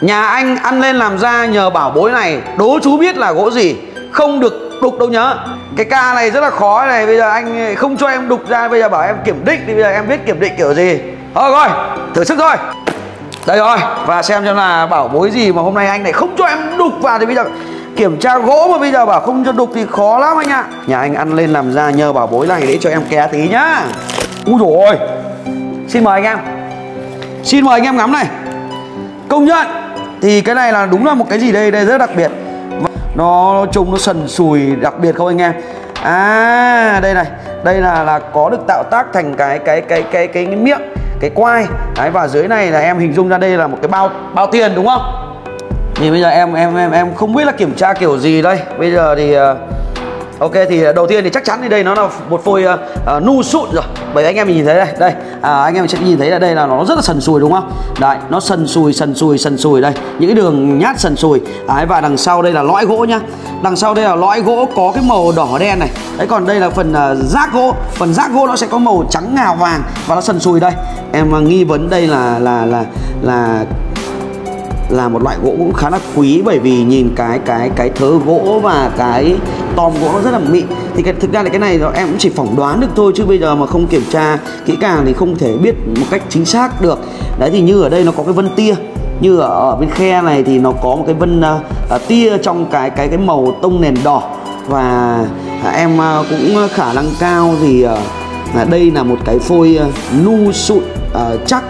Nhà anh ăn lên làm ra nhờ bảo bối này, Đố chú biết là gỗ gì, Không được đục đâu nhớ. Cái ca này rất là khó này, Bây giờ anh không cho em đục ra, Bây giờ bảo em kiểm định Thì bây giờ em biết kiểm định kiểu gì. Thôi rồi, thử sức thôi. Đây rồi, Và xem xem là bảo bối gì mà hôm nay anh này không cho em đục vào Thì bây giờ kiểm tra gỗ mà bây giờ bảo không cho đục thì khó lắm anh ạ. Nhà anh ăn lên làm ra nhờ bảo bối này để cho em ké tí nhá. Úi dồi ôi. Xin mời anh em. Xin mời anh em ngắm này. Công nhận. Thì cái này là đúng là một cái gì đây? Đây rất đặc biệt. Nó trông nó sần sùi đặc biệt không anh em? À đây này. Đây là là có được tạo tác thành cái cái cái cái cái, cái miệng Cái quai. Đấy và dưới này là em hình dung ra đây là một cái bao bao tiền đúng không? Thì bây giờ em em em em không biết là kiểm tra kiểu gì đây. Bây giờ thì uh, ok thì ờ, đầu tiên thì chắc chắn thì đây nó là một phôi uh, nu sụn rồi. Bởi anh em mình nhìn thấy đây đây. À, anh em sẽ nhìn thấy là đây là nó rất là sần sùi đúng không? Đấy nó sần sùi sần sùi sần sùi đây. Những cái đường nhát sần sùi. Đấy, và đằng sau đây là lõi gỗ nhá. Đằng sau đây là lõi gỗ có cái màu đỏ đen này. Đấy còn đây là phần uh, rác gỗ. Phần rác gỗ nó sẽ có màu trắng ngào vàng và nó sần sùi đây. Em uh, nghi vấn đây là là là là là một loại gỗ cũng khá là quý bởi vì nhìn cái cái cái thớ gỗ và cái tom gỗ nó rất là mịn. Thì cái, thực ra là cái này em cũng chỉ phỏng đoán được thôi chứ bây giờ mà không kiểm tra kỹ càng thì không thể biết một cách chính xác được. Đấy thì như ở đây nó có cái vân tia như ở, ở bên khe này thì nó có một cái vân uh, tia trong cái cái cái màu tông nền đỏ. Và uh, em uh, cũng khả năng cao thì uh, đây là một cái phôi uh, nu sụn uh, chắc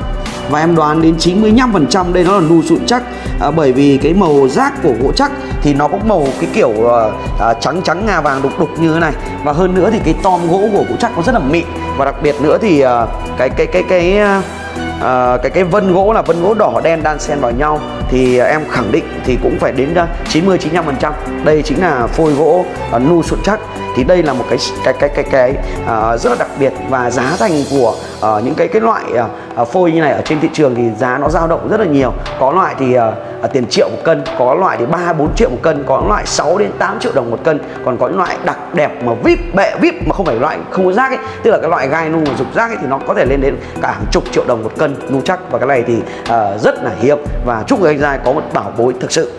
và em đoán đến 95% đây nó là nu sụn chắc. À, bởi vì cái màu rác của gỗ chắc thì nó có màu cái kiểu ờ, à, trắng trắng ngà vàng đục đục như thế này. Và hơn nữa thì cái tom gỗ của gỗ chắc nó rất là mịn. Và đặc biệt nữa thì à, cái cái cái cái à, cái cái vân gỗ là vân gỗ đỏ đen đan xen vào nhau. Thì em khẳng định thì cũng phải đến 90 95% đây chính là phôi gỗ uh, nu sụn chắc thì đây là một cái cái cái cái cái uh, rất là đặc biệt và giá thành của uh, những cái cái loại uh, phôi như này ở trên thị trường thì giá nó dao động rất là nhiều. Có loại thì uh, tiền triệu một cân có loại thì ba bốn triệu một cân có loại 6 đến 8 triệu đồng một cân. Còn có những loại đặc đẹp mà vip bệ vip mà không phải loại không có rác ấy tức là cái loại gai nu mà dục rác ấy thì nó có thể lên đến cả hàng chục triệu đồng một cân nu chắc. Và cái này thì uh, rất là hiếm và chúc người anh giai có một bảo bối thực sự.